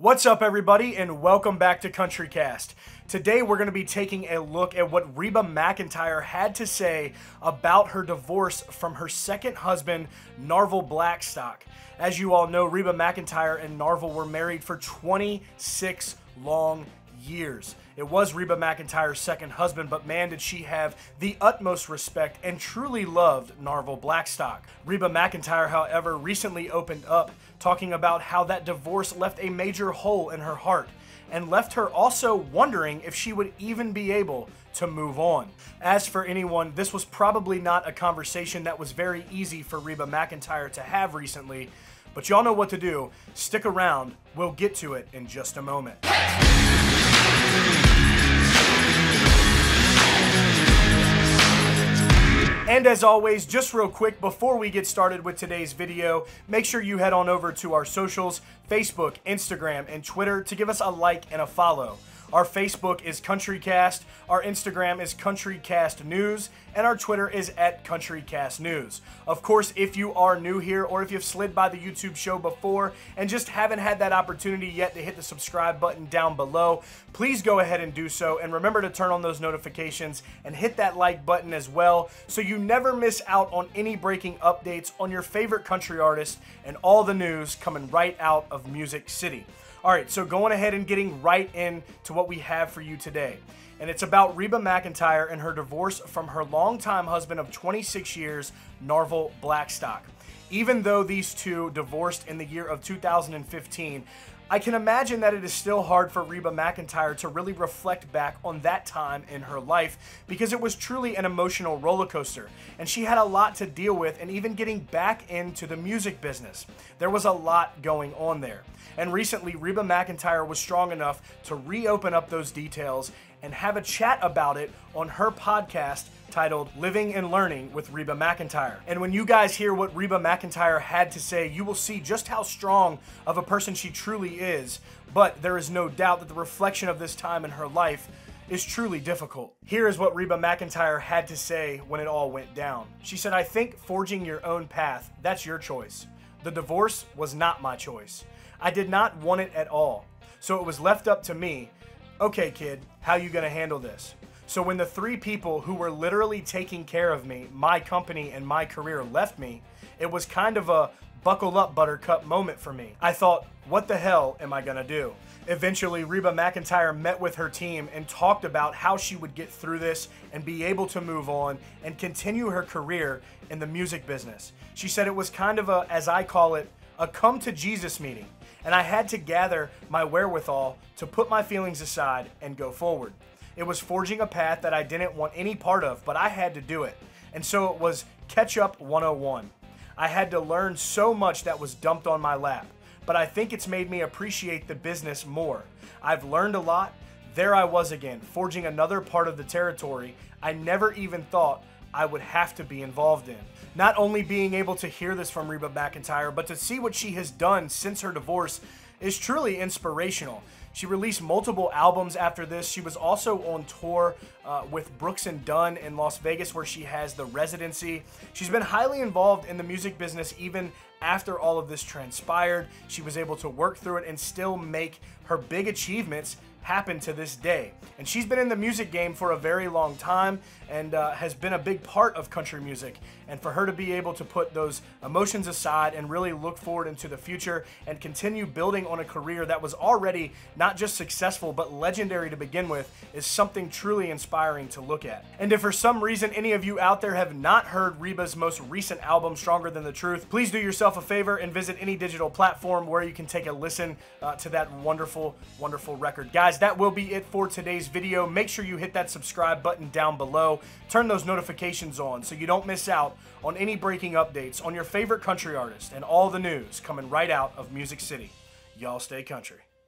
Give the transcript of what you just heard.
What's up, everybody, and welcome back to CountryCast. Today, we're going to be taking a look at what Reba McEntire had to say about her divorce from her second husband, Narvel Blackstock. As you all know, Reba McEntire and Narvel were married for 26 long years. It was Reba McEntire's second husband, but man, did she have the utmost respect and truly loved Narvel Blackstock. Reba McEntire, however, recently opened up talking about how that divorce left a major hole in her heart and left her also wondering if she would even be able to move on. As for anyone, this was probably not a conversation that was very easy for Reba McEntire to have recently, but y'all know what to do. Stick around, we'll get to it in just a moment. And as always, just real quick, before we get started with today's video, make sure you head on over to our socials, Facebook, Instagram, and Twitter to give us a like and a follow. Our Facebook is CountryCast, our Instagram is CountryCast News, and our Twitter is at CountryCast News. Of course, if you are new here or if you've slid by the YouTube show before and just haven't had that opportunity yet to hit the subscribe button down below, please go ahead and do so. And remember to turn on those notifications and hit that like button as well so you never miss out on any breaking updates on your favorite country artist and all the news coming right out of Music City. All right, so going ahead and getting right into what we have for you today. And it's about Reba McEntire and her divorce from her longtime husband of 26 years, Narvel Blackstock. Even though these two divorced in the year of 2015, I can imagine that it is still hard for Reba McEntire to really reflect back on that time in her life because it was truly an emotional roller coaster and she had a lot to deal with and even getting back into the music business. There was a lot going on there. And recently, Reba McEntire was strong enough to reopen up those details and have a chat about it on her podcast titled Living and Learning with Reba McEntire. And when you guys hear what Reba McEntire had to say, you will see just how strong of a person she truly is. But there is no doubt that the reflection of this time in her life is truly difficult. Here is what Reba McEntire had to say when it all went down. She said, I think forging your own path, that's your choice. The divorce was not my choice. I did not want it at all. So it was left up to me. Okay, kid, how you gonna handle this? So when the three people who were literally taking care of me, my company and my career left me, it was kind of a buckle up buttercup moment for me. I thought, what the hell am I gonna do? Eventually, Reba McEntire met with her team and talked about how she would get through this and be able to move on and continue her career in the music business. She said it was kind of a, as I call it, a come to Jesus meeting and I had to gather my wherewithal to put my feelings aside and go forward. It was forging a path that I didn't want any part of, but I had to do it. And so it was Catch Up 101. I had to learn so much that was dumped on my lap, but I think it's made me appreciate the business more. I've learned a lot. There I was again, forging another part of the territory I never even thought I would have to be involved in. Not only being able to hear this from Reba McEntire, but to see what she has done since her divorce is truly inspirational. She released multiple albums after this. She was also on tour uh, with Brooks and Dunn in Las Vegas, where she has the residency. She's been highly involved in the music business even after all of this transpired. She was able to work through it and still make her big achievements happen to this day. And she's been in the music game for a very long time and uh, has been a big part of country music. And for her to be able to put those emotions aside and really look forward into the future and continue building on a career that was already not just successful but legendary to begin with is something truly inspiring to look at. And if for some reason any of you out there have not heard Reba's most recent album, Stronger Than the Truth, please do yourself a favor and visit any digital platform where you can take a listen uh, to that wonderful, wonderful record. That will be it for today's video. Make sure you hit that subscribe button down below. Turn those notifications on so you don't miss out on any breaking updates on your favorite country artist and all the news coming right out of Music City. Y'all stay country.